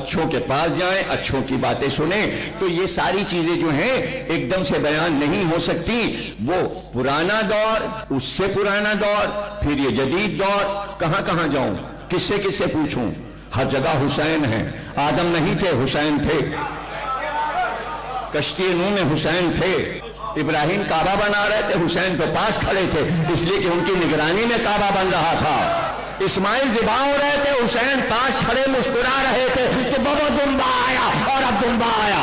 अच्छों के पास जाएँ अच्छों की बातें सुने। तो ये सारी चीज़ें जो हैं, एकदम से बयान नहीं हो सकती। वो पुराना दौर, उससे पुराना दौर, फिर ये जदीद दौर। कहाँ कहाँ जाऊँ? किससे किससे पूछूँ? हर जगह हुसैन है। आदम नहीं थे, हुसैन थे। कश्ती नू में हुसैन थे। इब्राहिम काबा बना रहे थे, हुसैन तो पास खड़े थे। इसलिए कि उनकी निगरानी में काबा बन रहा था। इस्माइल जिबा हो रहे थे, हुसैन पास खड़े मुस्कुरा रहे थे कि बबो दुम्बा आया और अब दुम्बा आया।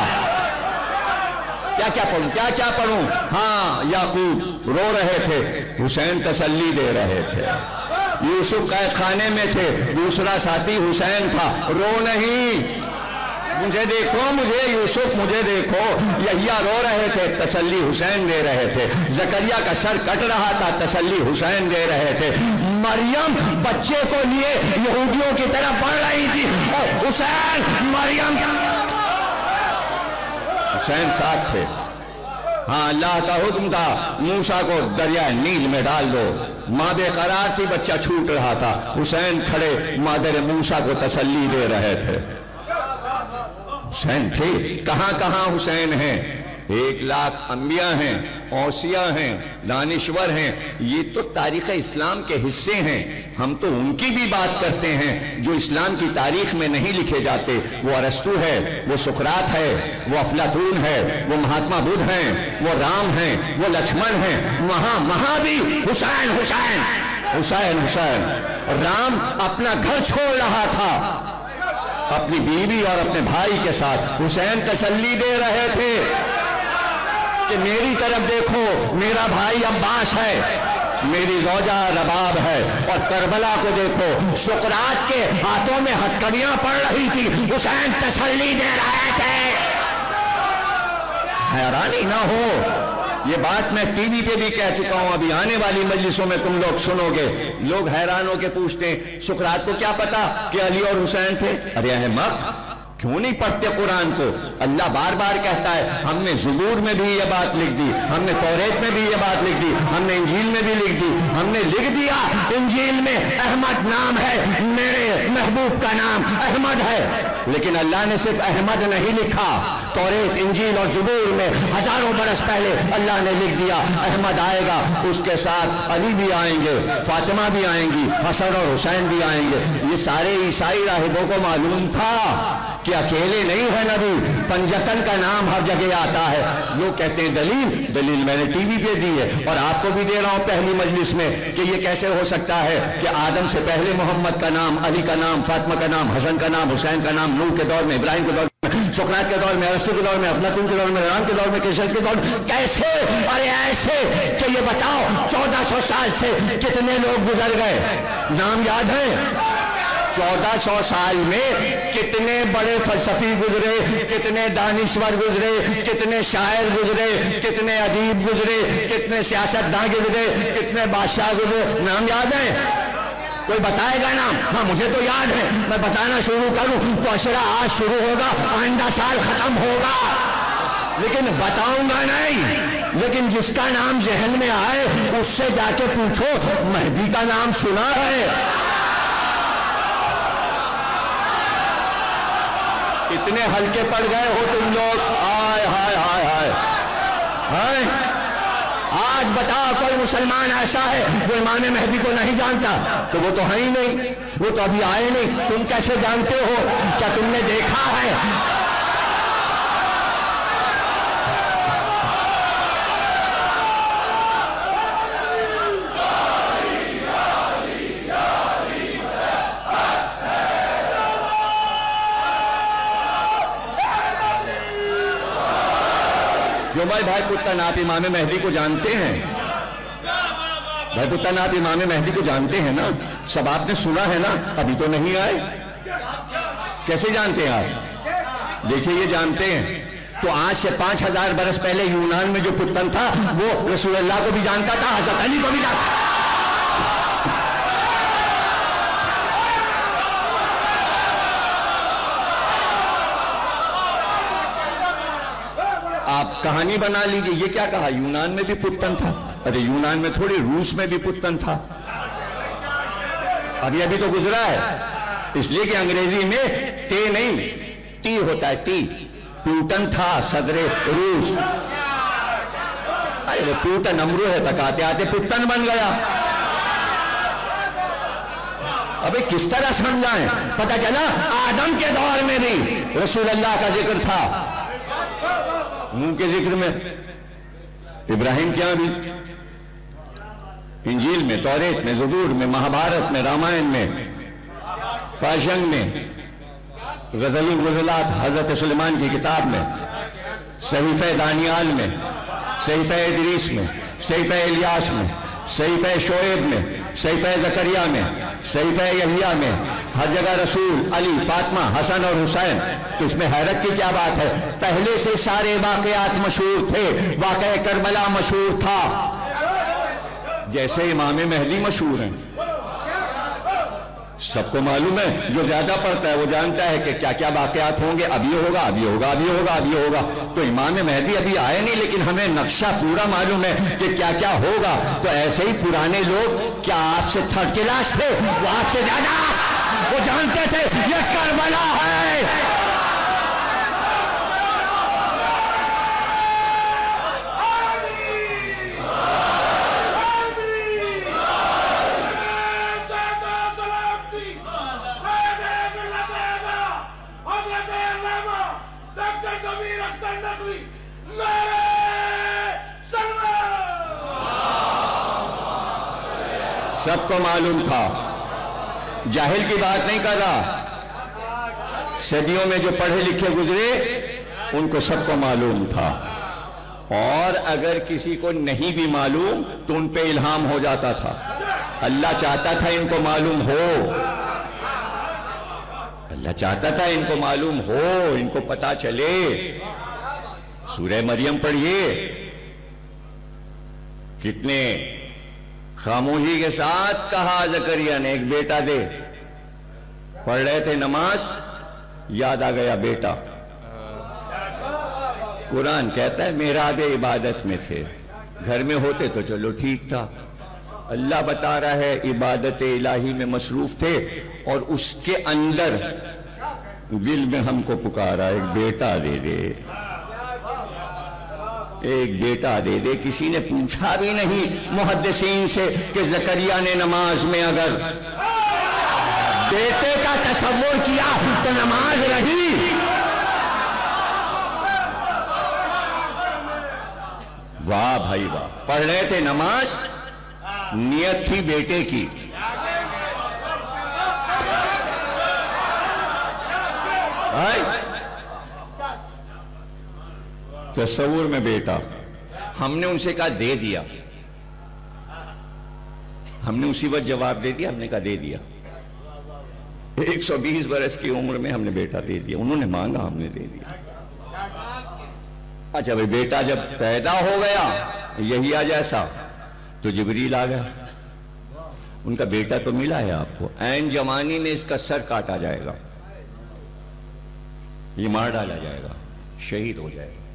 क्या क्या पढ़ू? क्या क्या पढ़ू? हाँ याकूब रो रहे थे, हुसैन तसल्ली दे रहे थे। यूसुफ कैद खाने में थे, दूसरा साथी हुसैन था, रो नहीं। मुझे देखो, मुझे यूसुफ, मुझे देखो। यहिया रो रहे थे, तसल्ली हुसैन दे रहे थे। जकरिया का सर कट रहा था, तसल्ली हुसैन दे रहे थे। मरियम बच्चे को लिए यहूदियों की तरफ़ बढ़ रही थी और हुसैन मरियम हुसैन साथ थे। हाँ अल्लाह का हुक्म था, मूसा को दरिया नील में डाल दो। माँ बेकरार थी, बच्चा छूट रहा था। हुसैन खड़े मादर मूसा को तसल्ली दे रहे थे। हुसैन थे? कहाँ कहाँ हुसैन हैं? एक लाख अंबिया हैं, औसिया हैं, दानिश्वर हैं। ये तो तारीख इस्लाम के हिस्से हैं। हम तो उनकी भी बात करते हैं, जो इस्लाम की तारीख में नहीं लिखे जाते। वो अरस्तु है, वो सुकरात है, वो अफलातून है, वो महात्मा बुद्ध हैं, वो राम हैं, वो लक्ष्मण हैं। वहाँ वहाँ भी हुसैन हुसैन हुसैन हुसैन। राम अपना घर छोड़ रहा था। अपनी बीवी और अपने भाई के साथ हुसैन तसल्ली दे रहे थे। कि मेरी तरफ़ देखो, मेरा भाई अब्बास है। मेरी रोजा रबाब है। और करबला को देखो, सुकरात के हाथों में हथकड़ियाँ पड़ रही थी। हुसैन तसल्ली दे रहे थे हैरानी ना हो। ये बात मैं टीवी पे भी कह चुका हूँ। अभी आने वाली मजलिसों में तुम लोग सुनोगे। लोग हैरान होकर पूछते हैं, सुकरात को क्या पता कि अली और हुसैन थे? अरे अहमद क्यों नहीं पढ़ते कुरान को? अल्लाह बार बार कहता है, हमने जुबूर में भी ये बात लिख दी, हमने तौरेत में भी ये बात लिख दी, हमने इंजील में भी लिख दी, हमने लिख दिया, इंजील में अहमद नाम है, मेरे महबूब का नाम अहमद है। लेकिन अल्लाह ने सिर्फ़ अहमद नहीं लिखा, तौरेत, इंजील और जुबूर में हज़ारों बरस पहले अल्लाह ने लिख दिया, अहमद आएगा, उसके साथ अली भी आएँगे, फातिमा भी आएँगी, हसन और हुसैन भी आएँगे। ये सारे ईसाई राहिबों को मालूम था। कि अकेले नहीं है नबी। पंजतन का नाम हर जगह आता है। लोग कहते हैं, दलील? दलील मैंने टीवी पे दी है और आपको भी दे रहा हूँ पहली मजलिस में कि ये कैसे हो सकता है कि आदम से पहले मोहम्मद का नाम, अली का नाम, फातिमा का नाम, हसन का नाम, हुसैन का नाम, नूह के दौर में, इब्राहिम के दौर में, सुकरात के दौर में, अरस्तु के दौर में, अफलातून के दौर में राम के दौर में केशर के दौर में, कैसे? अरे ऐसे कि ये बताओ, चौदह सौ साल से कितने लोग गुजर गए? नाम याद है? चौदह सौ साल में कितने बड़े फलसफी गुजरे, कितने दानिश्वर गुजरे, कितने शायर गुजरे, कितने अदीब गुजरे, कितने सियासतदान गुजरे, कितने बादशाह गुजरे। नाम याद है? कोई बताएगा नाम? हाँ मुझे तो याद है। मैं बताना शुरू करूँ तो अशरा आज शुरू होगा आइंदा साल खत्म होगा। लेकिन बताऊँगा नहीं। लेकिन जिसका नाम जहन में आए, उससे जाके पूछो, महदी का नाम सुना है। इतने हल्के पड़ गए हो तुम लोग। हाय हाय हाय हाय। हाय। आज बताओ, कोई मुसलमान ऐसा है, जो इमाम मेहदी को नहीं जानता? तो वो तो है ही नहीं। वो तो अभी आए नहीं। तुम कैसे जानते हो? क्या तुमने देखा है क्यों भाई पुत्तन नाप इमाम मेहदी को जानते हैं। भाई पुत्र नाप इमाम मेहदी को जानते हैं ना? सब आपने सुना है ना? अभी तो नहीं आए। कैसे जानते हैं आप? देखिए, ये जानते हैं। तो आज से पाँच हज़ार बरस पहले यूनान में जो पुत्तन था, वो रसूलुल्लाह को भी जानता था, हज़रत अली को भी जानता था। कहानी बना लीजिए। ये क्या कहा? यूनान में भी पुतन था। अरे, यूनान में थोड़ी, रूस में भी पुतन था। अभी अभी तो गुजरा है। इसलिए कि अंग्रेज़ी में ते नहीं टी होता है टी प्यूटन था, सदरे, रूस। अरे प्यूटन अमरू है तक आते आते पुटन बन गया। अबे, किस तरह समझाएँ? पता चला, आदम के दौर में भी रसूल अल्लाह का ज़िक्र था। मुँह के ज़िक्र में। इब्राहिम क्या भी? इंजील में, तौरेत में, जबूर में, महाभारत में, रामायण में पाशंग में, गज़ल गुजलात, हज़रत सुलेमान की किताब में, सहीफ दानियाल में, सहीफ इदरीस में, सहीफ इलियास में, सहीफ शोएब में, सहीफ जकरिया में, सहीफ यहिया में हर जगह रसूल, अली, फातमा, हसन और हुसैन। तो इसमें हैरत की क्या बात है? पहले से सारे वाकयात मशहूर थे। वाक़ करबला मशहूर था। जैसे इमाम मेहदी मशहूर हैं। सबको मालूम है, जो ज़्यादा पढ़ता है, वो जानता है कि क्या क्या वाकयात होंगे। अब ये होगा अब ये होगा अब ये होगा अब ये होगा। तो इमाम मेहदी अभी आए नहीं, लेकिन हमें नक्शा पूरा मालूम है कि क्या क्या होगा। तो ऐसे ही पुराने लोग, क्या आपसे थर्ड क्लास थे, वो आपसे ज़्यादा वो जानते थे ये करबला है। सबको मालूम था। जाहिल की बात नहीं कर रहा। सदियों में जो पढ़े लिखे गुजरे, उनको सबको मालूम था। और अगर किसी को नहीं भी मालूम तो उन पे इल्हाम हो जाता था। अल्लाह चाहता था इनको मालूम हो। अल्लाह चाहता था इनको मालूम हो, इनको पता चले। सूर्य मरियम पढ़िए। कितने खामोशी के साथ कहा, जकरिया ने एक बेटा दे। पढ़ रहे थे नमाज़, याद आ गया बेटा। कुरान कहता है मेरा दे इबादत में थे। घर में होते तो चलो, ठीक था। अल्लाह बता रहा है, इबादत इलाही में मसरूफ थे और उसके अंदर दिल में हमको पुकारा, एक बेटा दे दे। एक बेटा दे दे, किसी ने पूछा भी नहीं मुहदसिन से कि जकरिया ने नमाज़ में अगर बेटे का तस्वुर किया तो नमाज़ रही। वाह भाई वाह, पढ़ रहे थे नमाज़? नियत थी बेटे की। तस्वुर में बेटा। हमने उनसे कहा, दे दिया। हमने उसी वक्त जवाब दे दिया, हमने कहा, दे दिया। 120 बरस की उम्र में हमने बेटा दे दिया। उन्होंने मांगा, हमने दे दिया। अच्छा भाई, बेटा जब पैदा हो गया, यही आ जैसा तो जबरील आ गया। उनका बेटा तो मिला है आपको। ऐन जवानी में इसका सर काटा जाएगा। ये मार डाला जाएगा। शहीद हो जाएगा।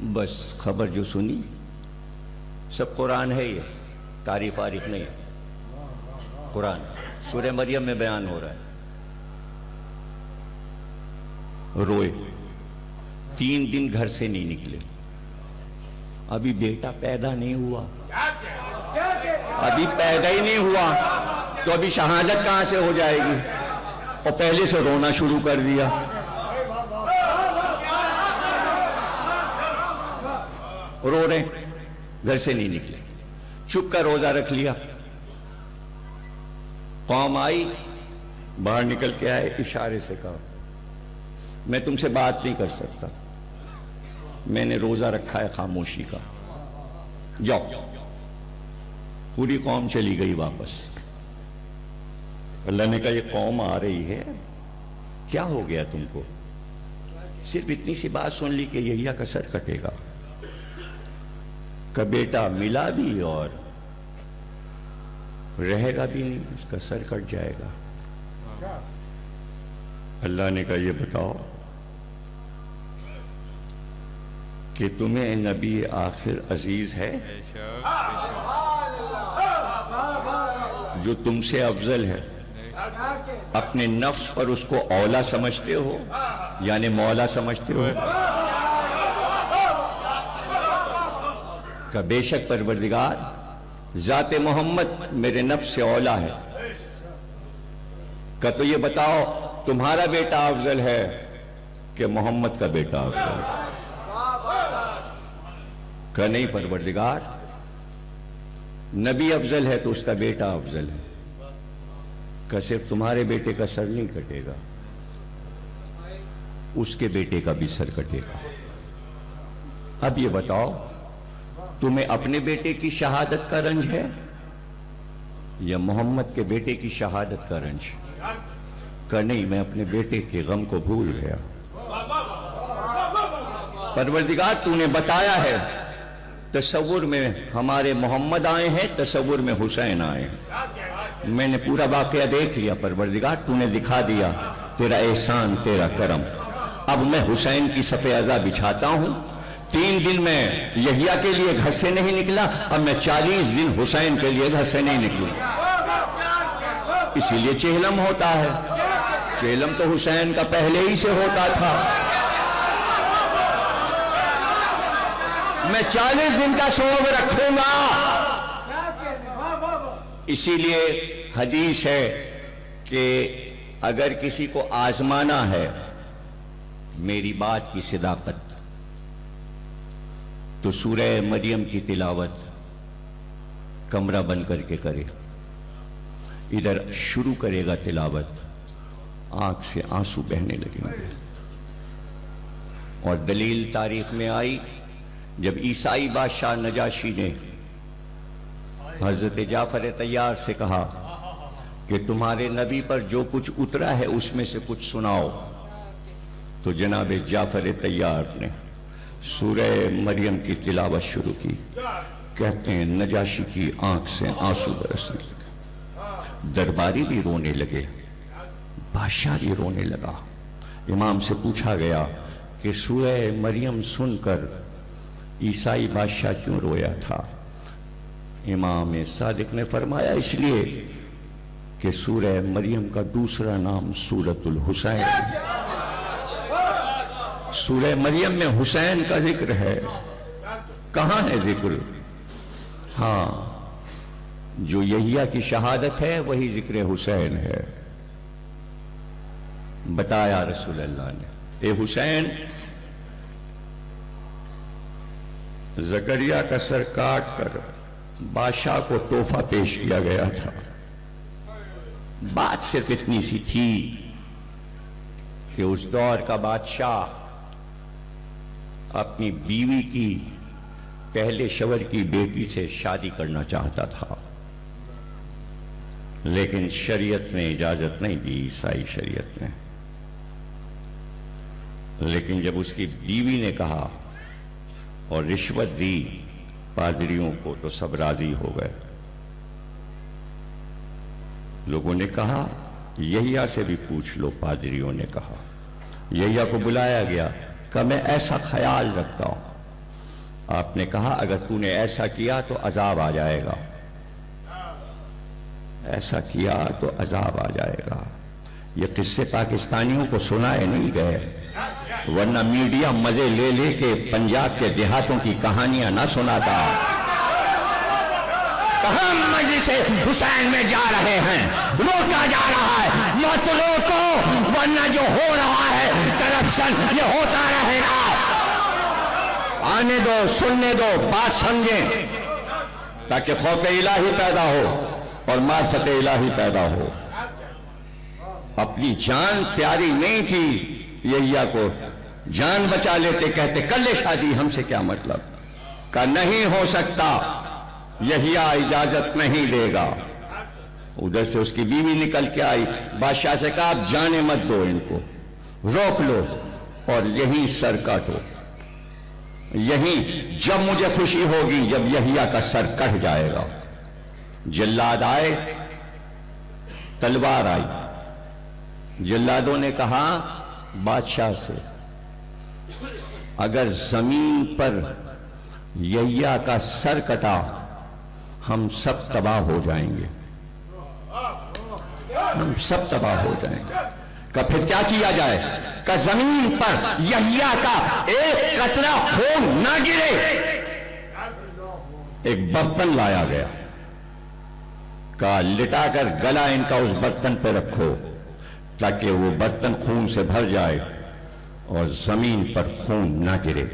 बस खबर जो सुनी, सब कुरान है ये, तारीफ़ वारीफ नहीं। है कुरान सूर्य मरियम में बयान हो रहा है। रोए, तीन दिन घर से नहीं निकले। अभी बेटा पैदा नहीं हुआ। अभी पैदा ही नहीं हुआ तो अभी शहादत कहाँ से हो जाएगी? और पहले से रोना शुरू कर दिया। रो रहे घर से नहीं निकले। चुप का रोजा रख लिया। कौम आई, बाहर निकल के आए, इशारे से कहा, मैं तुमसे बात नहीं कर सकता। मैंने रोजा रखा है खामोशी का। जाओ। पूरी कौम चली गई वापस। अल्लाह ने कहा, ये कौम आ रही है। क्या हो गया तुमको? सिर्फ़ इतनी सी बात सुन ली कि यहिया का सर कटेगा। का बेटा मिला भी और रहेगा भी नहीं, उसका सर कट जाएगा। अल्लाह ने कहा, ये बताओ कि तुम्हें नबी आखिर अज़ीज़ है? जो तुमसे अफजल है। अपने नफ्स पर उसको औला समझते हो, यानी मौला समझते हो। का बेशक परवरदिगार, जाते मोहम्मद मेरे नफ्स से औला है। का तो ये बताओ, तुम्हारा बेटा अफजल है कि मोहम्मद का बेटा अफजल? है का नहीं परवरदिगार? नबी अफजल है तो उसका बेटा अफजल है। का सिर्फ़ तुम्हारे बेटे का सर नहीं कटेगा, उसके बेटे का भी सर कटेगा। अब ये बताओ तुम्हें अपने बेटे की शहादत का रंज है? या मोहम्मद के बेटे की शहादत का रंज? का नहीं, मैं अपने बेटे के गम को भूल गया। परवरदिगार, तूने बताया है तस्वुर में हमारे मोहम्मद आए हैं तस्वुर में हुसैन आए हैं। मैंने पूरा वाकया देख लिया, परवरदिगार, तूने दिखा दिया, तेरा एहसान, तेरा करम। अब मैं हुसैन की सफेदा बिछाता हूँ तीन दिन में यहिया के लिए घर से नहीं निकला, अब मैं चालीस दिन हुसैन के लिए घर से नहीं निकलू। इसीलिए चेहलम होता है। चेहलम तो हुसैन का पहले ही से होता था। मैं चालीस दिन का सोग रखूँगा। इसीलिए हदीस है कि अगर किसी को आजमाना है, मेरी बात की सिदाकत तो सूरह मरियम की तिलावत कमरा बंद करके करे। इधर शुरू करेगा तिलावत, आँख से आँसू बहने लगेंगे और दलील तारीख में आई, जब ईसाई बादशाह नजाशी ने हज़रत जाफ़र तैयार से कहा कि तुम्हारे नबी पर जो कुछ उतरा है उसमें से कुछ सुनाओ। तो जनाब जाफ़र तैयार ने सूरह मरियम की तिलावत शुरू की। कहते हैं, नजाशी की आँख से आँसू बरसने लगे। दरबारी भी रोने लगे। बादशाह भी रोने लगा। इमाम से पूछा गया कि सूरह मरियम सुनकर ईसाई बादशाह क्यों रोया था? इमाम सादिक ने फरमाया, इसलिए कि सूरह मरियम का दूसरा नाम सूरतुल हुसैन सूरह मरियम में हुसैन का ज़िक्र है। कहाँ है ज़िक्र? हाँ, जो यहिया की शहादत है, वही ज़िक्र हुसैन है। बताया रसूल अल्लाह ने। ए हुसैन, जकरिया का सर काट कर बादशाह को तोहफा पेश किया गया था। बात सिर्फ़ इतनी सी थी कि उस दौर का बादशाह अपनी बीवी की, पहले शवर की बेटी से शादी करना चाहता था। लेकिन शरीयत ने इजाज़त नहीं दी ईसाई शरीयत ने। लेकिन जब उसकी बीवी ने कहा और रिश्वत दी पादरियों को तो सब राज़ी हो गए। लोगों ने कहा, यहिया से भी पूछ लो, पादरियों ने कहा। यहिया को बुलाया गया। का मैं ऐसा ख्याल रखता हूँ। आपने कहा, अगर तूने ऐसा किया तो अजाब आ जाएगा। ऐसा किया तो अजाब आ जाएगा। ये किस्से पाकिस्तानियों को सुनाए नहीं गए। वरना मीडिया मज़े ले ले के पंजाब के देहातों की कहानियाँ ना सुनाता। हम मजलिस हुसैन में जा रहे हैं? रोका जा रहा है। मत रोको, वरना जो हो रहा है करप्शन ये होता रहेगा आने दो, सुनने दो, बात समझे, ताकि खौफ इलाही पैदा हो और मार्फत इलाही पैदा हो। अपनी जान प्यारी नहीं थी, यहिया को जान बचा लेते कहते कल शादी हमसे क्या मतलब? का नहीं हो सकता, यहिया इजाज़त नहीं देगा। उधर से उसकी बीवी निकल के आई, बादशाह से कहा, आप जाने मत दो इनको, रोक लो और यही सर काटो। यही जब मुझे खुशी होगी, जब यहिया का सर कट जाएगा। जल्लाद आए, तलवार आई। जल्लादों ने कहा, बादशाह से, अगर ज़मीन पर यैया का सर कटा, हम सब तबाह हो जाएँगे। हम सब तबाह हो जाएँगे। का फिर क्या किया जाए? का ज़मीन पर यहिया का एक कतरा खून ना गिरे। एक बर्तन लाया गया। का लिटाकर गला इनका उस बर्तन पर रखो, ताकि वो बर्तन खून से भर जाए और ज़मीन पर खून ना गिरे।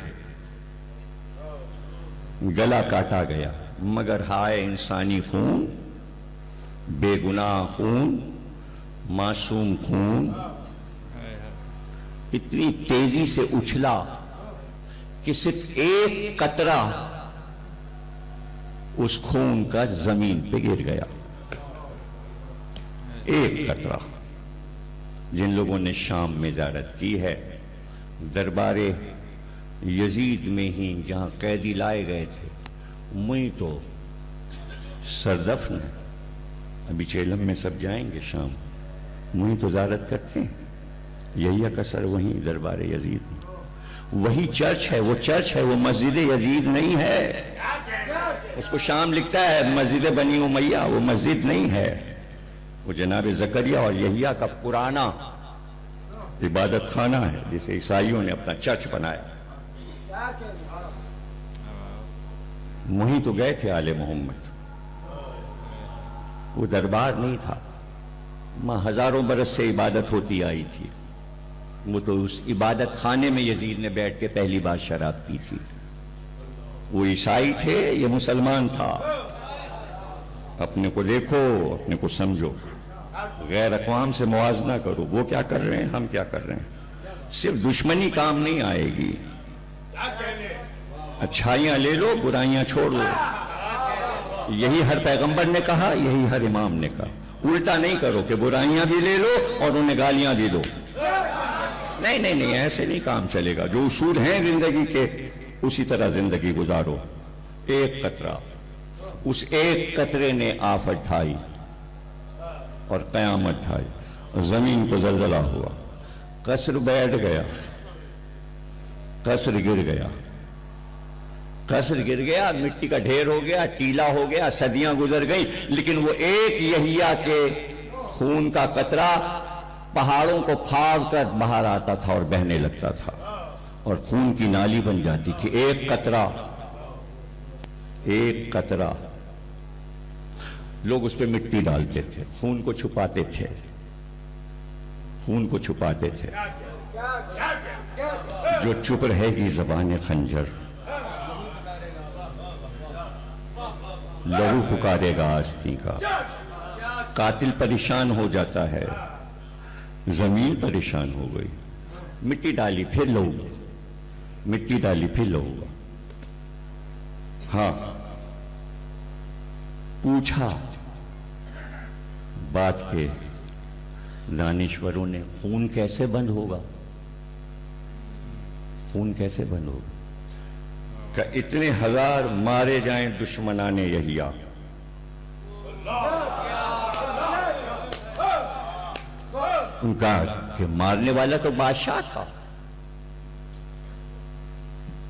गला काटा गया, मगर हाय इंसानी खून, बेगुनाह खून मासूम खून इतनी तेज़ी से उछला कि सिर्फ़ एक कतरा उस खून का ज़मीन पे गिर गया। एक कतरा। जिन लोगों ने शाम में जारत की है, दरबारे यजीद में ही जहाँ कैदी लाए गए थे, मुई तो सरदफन अभी चेलम में सब जाएँगे शाम मुई तो जारत करते हैं। यही कसर वही दरबार यजीद वही चर्च है, वो चर्च है, वो मस्जिद यजीद नहीं है। उसको शाम लिखता है, मस्जिद बनी उमैया, वो मस्जिद नहीं है। वो जनाब जकरिया और यहिया का पुराना इबादत खाना है, जिसे ईसाइयों ने अपना चर्च बनाया। वहीं तो गए थे आले मोहम्मद। वो दरबार नहीं था। माँ हज़ारों बरस से इबादत होती आई थी। वो तो उस इबादत खाने में यजीद ने बैठ के पहली बार शराब पी थी। वो ईसाई थे, ये मुसलमान था। अपने को देखो, अपने को समझो। गैर अकवाम से मुआजना करो। वो क्या कर रहे हैं? हम क्या कर रहे हैं? सिर्फ़ दुश्मनी काम नहीं आएगी। अच्छाइयाँ ले लो, बुराइयाँ छोड़ लो। यही हर पैगंबर ने कहा, यही हर इमाम ने कहा। उल्टा नहीं करो कि बुराइयाँ भी ले लो और उन्हें गालियाँ भी दो। नहीं नहीं नहीं, ऐसे नहीं काम चलेगा। जो उसूल हैं ज़िंदगी के, उसी तरह ज़िंदगी गुजारो। एक कतरा। उस एक कतरे ने आफत ढाई और कयामत ढाई। ज़मीन को जलजला हुआ। कसर बैठ गया। कसर गिर गया। कसर गिर गया, मिट्टी का ढेर हो गया, टीला हो गया, सदियाँ गुजर गई, लेकिन वो एक यहिया के खून का कतरा पहाड़ों को फाड़ कर बाहर आता था और बहने लगता था और खून की नाली बन जाती थी। एक कतरा एक कतरा। लोग उस पर मिट्टी डालते थे, खून को छुपाते थे, खून को छुपाते थे। जो चुप रहेगी जबान खंजर। लहू पुकारेगा आस्ती का। कातिल परेशान हो जाता है, ज़मीन परेशान हो गई। मिट्टी डाली, फिर लहू। मिट्टी डाली, फिर लहू। हाँ पूछा। बात के दानेश्वरों ने, खून कैसे बंद होगा? खून कैसे बंद होगा? क्या इतने हज़ार मारे जाएँ दुश्मनाने यहिया। उनका कि मारने वाला तो बादशाह था।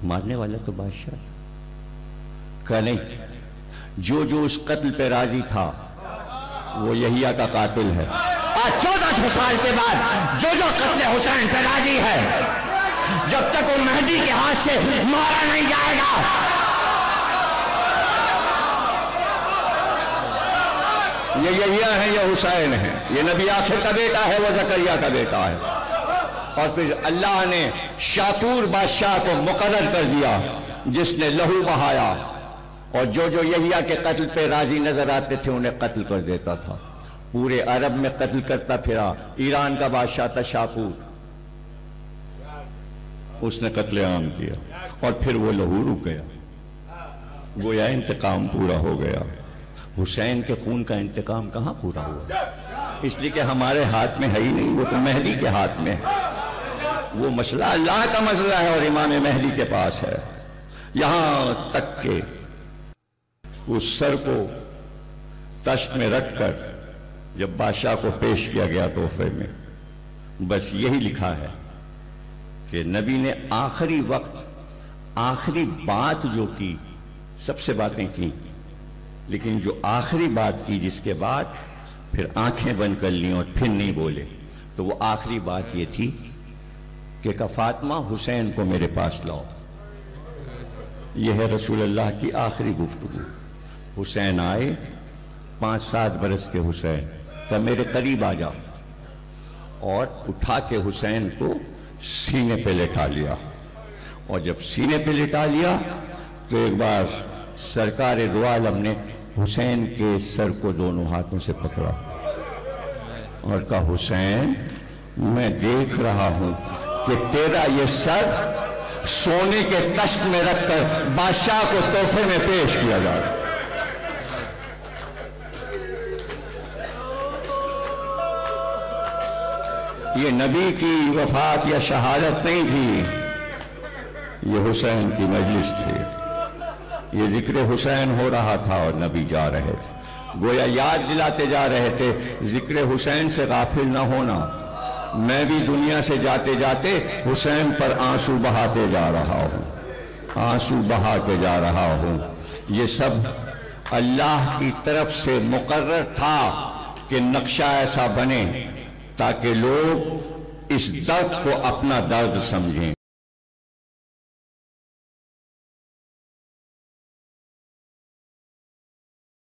मारने वाला तो बादशाह था। कह नहीं, जो जो उस कत्ल पे राज़ी था, वो यहिया का कातिल है। आज चौदह सौ साल के बाद जो जो कत्ल हुसैन पे राज़ी है जब तक वो मेहदी के हाथ से मारा नहीं जाएगा। ये यहिया है, ये हुसैन है। ये नबी आखिर का बेटा है, वो जकरिया का बेटा है। और फिर अल्लाह ने शातूर बादशाह को मुकर्र कर दिया, जिसने लहू बहाया। और जो जो यहिया के कत्ल पे राज़ी नज़र आते थे, उन्हें कत्ल कर देता था। पूरे अरब में कत्ल करता फिरा, ईरान का बादशाह था शाहपूर उसने कत्ले आम किया और फिर वो लहू रुक गया। गोया इंतकाम पूरा हो गया। हुसैन के खून का इंतकाम कहाँ पूरा हुआ? इसलिए कि हमारे हाथ में है ही नहीं, वो तो महदी के हाथ में है। वो मसला अल्लाह का मसला है और इमाम महदी के पास है। यहाँ तक के उस सर को तश्त में रखकर जब बादशाह को पेश किया गया तोहफे में, बस यही लिखा है। कि नबी ने आखिरी वक्त, आखिरी बात जो की, सबसे बातें की। लेकिन जो आखिरी बात की जिसके बाद फिर आँखें बंद कर ली और फिर नहीं बोले तो वो आखिरी बात ये थी कि कफातमा हुसैन को मेरे पास लाओ। यह है रसूल अल्लाह की आखिरी गुफ्तगु। हुसैन आए, पाँच सात बरस के हुसैन तब मेरे करीब आ जाओ। और उठा के हुसैन को सीने पे लेटा लिया। और जब सीने पे लेटा लिया तो एक बार सरकार दो आलम ने हुसैन के सर को दोनों हाथों से पकड़ा। और कहा, हुसैन, मैं देख रहा हूँ कि तेरा ये सर सोने के तश्त में रखकर बादशाह को तोहफे में पेश किया जा ये नबी की वफात या शहादत नहीं थी। ये हुसैन की मजलिस थी। ये ज़िक्र हुसैन हो रहा था और नबी जा रहे थे। गोया याद दिलाते जा रहे थे, ज़िक्र हुसैन से गाफिल ना होना। मैं भी दुनिया से जाते जाते हुसैन पर आँसू बहाते जा रहा हूँ। आँसू बहा के जा रहा हूँ। ये सब अल्लाह की तरफ़ से मुकर्र था कि नक्शा ऐसा बने। ताकि लोग इस दर्द को अपना दर्द समझें।